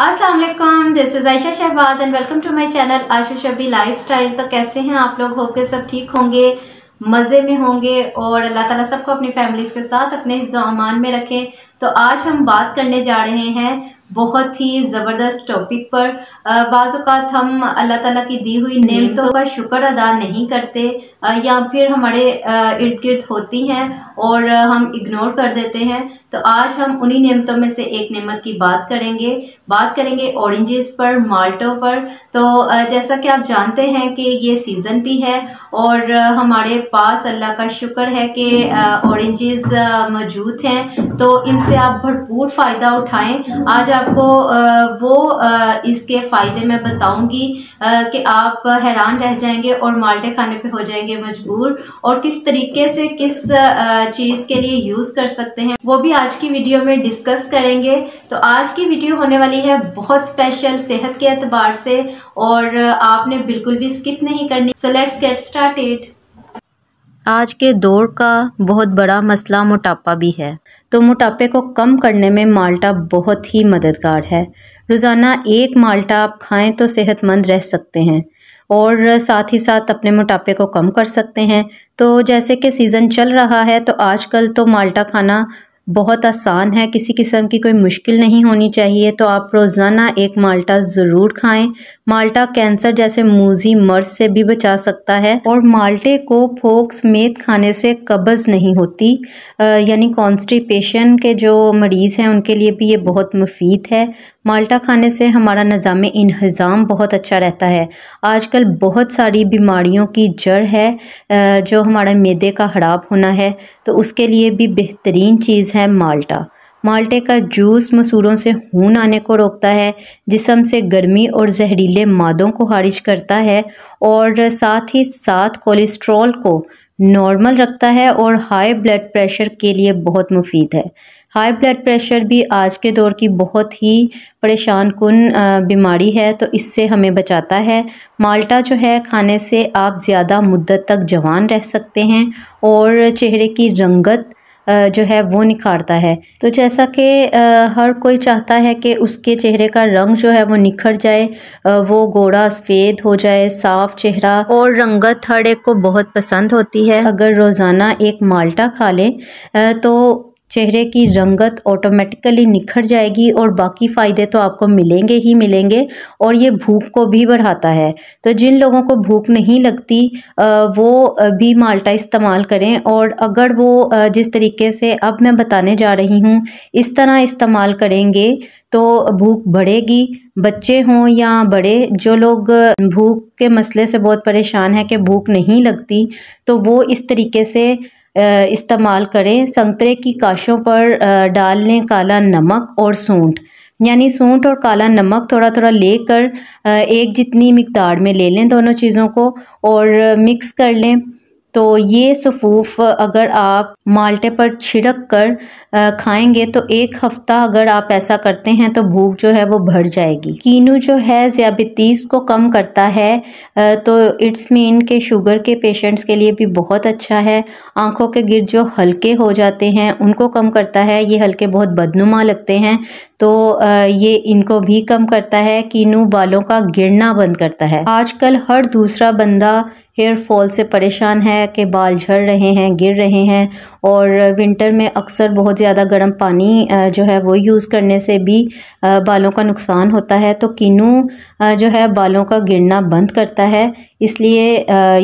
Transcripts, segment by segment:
Aslam this is Ayesha Shahbaz and welcome to my channel Ayesha Shabi lifestyle तो कैसे हैं आप लोग? होके सब ठीक होंगे, मज़े में होंगे और अल्लाह ताला सबको अपनी फैमिलीज़ के साथ अपने हिफ्ज़ अमान में रखें। तो आज हम बात करने जा रहे हैं बहुत ही ज़बरदस्त टॉपिक पर बाज़ात हम अल्लाह ताला की दी हुई नेमतों का शुक्र अदा नहीं करते या फिर हमारे इर्द गिर्द होती हैं और हम इग्नोर कर देते हैं। तो आज हम उन्हीं नेमतों में से एक नेमत की बात करेंगे। बात करेंगे ऑरेंजेस पर माल्टो पर। तो जैसा कि आप जानते हैं कि ये सीज़न भी है और हमारे पास अल्लाह का शुक्र है कि ऑरेंजेस मौजूद हैं। तो इनसे आप भरपूर फ़ायदा उठाएँ। आज आपको वो इसके फ़ायदे मैं बताऊँगी कि आप हैरान रह जाएँगे और माल्टे खाने पे हो जाएँगे मजबूर और किस तरीके से किस चीज़ के लिए यूज़ कर सकते हैं। वो भी आज की वीडियो में डिस्कस करेंगे। तो आज की वीडियो होने वाली है बहुत स्पेशल सेहत के अतबार से और आपने बिल्कुल भी स्किप नहीं करनी। सो लेट्स गेट स्टार्टेड आज के दौर का बहुत बड़ा मसला मोटापा भी है। तो मोटापे को कम करने में माल्टा बहुत ही मददगार है। रोज़ाना एक माल्टा आप खाएँ तो सेहतमंद रह सकते हैं और साथ ही साथ अपने मोटापे को कम कर सकते हैं। तो जैसे कि सीज़न चल रहा है तो आजकल तो माल्टा खाना बहुत आसान है, किसी किस्म की कोई मुश्किल नहीं होनी चाहिए तो आप रोज़ाना एक माल्टा ज़रूर खाएँ। माल्टा कैंसर जैसे मूजी मर्ज से भी बचा सकता है और माल्टे को फोक समेत खाने से कब्ज़ नहीं होती। यानी कॉन्स्टिपेशन के जो मरीज़ हैं, उनके लिए भी ये बहुत मुफीद है। माल्टा खाने से हमारा निज़ाम इन्हज़ाम बहुत अच्छा रहता है। आजकल बहुत सारी बीमारियों की जड़ है जो हमारा मैदे का ख़राब होना है। तो उसके लिए भी बेहतरीन चीज़ है माल्टा। माल्टे का जूस मसूरों से खून आने को रोकता है, जिसम से गर्मी और जहरीले मादों को खारिज करता है और साथ ही साथ कोलेस्ट्रॉल को नॉर्मल रखता है और हाई ब्लड प्रेशर के लिए बहुत मुफीद है। हाई ब्लड प्रेशर भी आज के दौर की बहुत ही परेशान कन बीमारी है तो इससे हमें बचाता है। माल्टा जो है, खाने से आप ज़्यादा मुद्दत तक जवान रह सकते हैं और चेहरे की रंगत जो है वो निखारता है। तो जैसा कि हर कोई चाहता है कि उसके चेहरे का रंग जो है वो निखर जाए वो गोरा सफ़ेद हो जाए साफ़ चेहरा और रंगत हर एक को बहुत पसंद होती है। अगर रोज़ाना एक माल्टा खा लें तो चेहरे की रंगत ऑटोमेटिकली निखर जाएगी और बाकी फ़ायदे तो आपको मिलेंगे ही मिलेंगे और ये भूख को भी बढ़ाता है। तो जिन लोगों को भूख नहीं लगती वो भी माल्टा इस्तेमाल करें और अगर वो जिस तरीके से अब मैं बताने जा रही हूँ, इस तरह इस्तेमाल करेंगे तो भूख बढ़ेगी। बच्चे हों या बड़े, जो लोग भूख के मसले से बहुत परेशान हैं कि भूख नहीं लगती तो वो इस तरीके से इस्तेमाल करें। संतरे की काशों पर डाल लें काला नमक और सूंठ। यानी सूंठ और काला नमक थोड़ा थोड़ा लेकर एक जितनी मकदार में ले लें दोनों चीज़ों को और मिक्स कर लें। तो ये सफ़ूफ अगर आप माल्टे पर छिड़क कर खाएँगे तो एक हफ़्ता अगर आप ऐसा करते हैं तो भूख जो है वो भर जाएगी। कीनू जो है ज़्याबतीस को कम करता है तो इट्स मीन के शुगर के पेशेंट्स के लिए भी बहुत अच्छा है। आँखों के गिर जो हल्के हो जाते हैं, उनको कम करता है। ये हल्के बहुत बदनुमा लगते हैं तो ये इनको भी कम करता है। कीनू बालों का गिरना बंद करता है। आजकल हर दूसरा बंदा हेयर फॉल से परेशान है कि बाल झड़ रहे हैं, गिर रहे हैं और विंटर में अक्सर बहुत ज़्यादा गर्म पानी जो है वो यूज़ करने से भी बालों का नुकसान होता है। तो कीनू जो है बालों का गिरना बंद करता है, इसलिए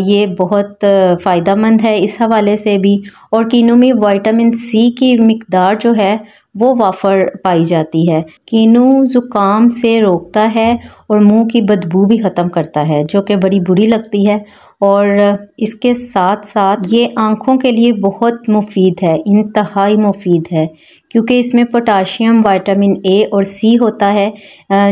ये बहुत फ़ायदा है इस हवाले से भी। और कीनू में वाइटामिन सी की मकदार जो है, वो वाफर पाई जाती है। कीनू ज़ुकाम से रोकता है और मुँह की बदबू भी ख़त्म करता है, जो कि बड़ी बुरी लगती है। और इसके साथ साथ ये आँखों के लिए बहुत मुफीद है, इंतहाई मुफीद है, क्योंकि इसमें पोटाशियम विटामिन ए और सी होता है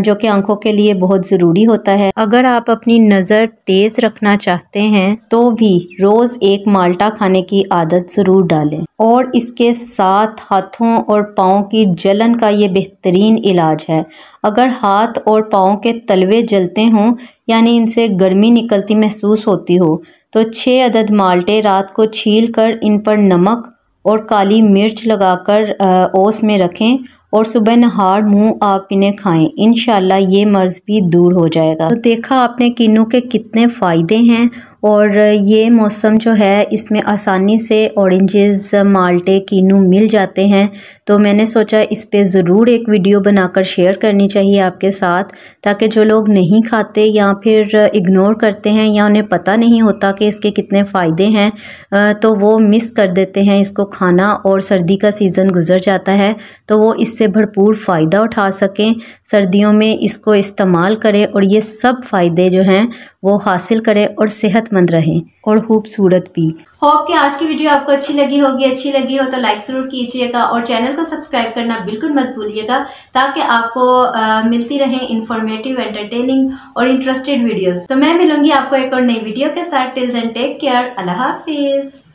जो कि आँखों के लिए बहुत ज़रूरी होता है। अगर आप अपनी नज़र तेज़ रखना चाहते हैं तो भी रोज़ एक माल्टा खाने की आदत ज़रूर डालें। और इसके साथ हाथों और पाँव की जलन का ये बेहतरीन इलाज है। अगर हाथ और पाँव के तलवे जलते हों, यानी इनसे गर्मी निकलती महसूस होती हो तो छः अदद माल्टे रात को छील कर इन पर नमक और काली मिर्च लगाकर ओस में रखें और सुबह नहार मुँह आप इन्हें खाएँ। इन ये मर्ज़ भी दूर हो जाएगा। तो देखा आपने किन्नू के कितने फ़ायदे हैं और ये मौसम जो है, इसमें आसानी से ऑरेंजेस माल्टे कीनू मिल जाते हैं। तो मैंने सोचा इस पे ज़रूर एक वीडियो बनाकर शेयर करनी चाहिए आपके साथ, ताकि जो लोग नहीं खाते या फिर इग्नोर करते हैं या उन्हें पता नहीं होता कि इसके कितने फ़ायदे हैं तो वो मिस कर देते हैं इसको खाना और सर्दी का सीज़न गुज़र जाता है। तो वो इससे भरपूर फ़ायदा उठा सकें, सर्दियों में इसको इस्तेमाल करें और ये सब फ़ायदे जो हैं वो हासिल करें और सेहतमंद रहें और खूबसूरत भी। होप कि आज की वीडियो आपको अच्छी लगी होगी। अच्छी लगी हो तो लाइक ज़रूर कीजिएगा और चैनल को सब्सक्राइब करना बिल्कुल मत भूलिएगा ताकि आपको आ, मिलती रहे इंफॉर्मेटिव एंटरटेनिंग और इंटरेस्टेड वीडियोस तो मैं मिलूँगी आपको एक और नई वीडियो के साथ। Till then take care Allah हाफिज़।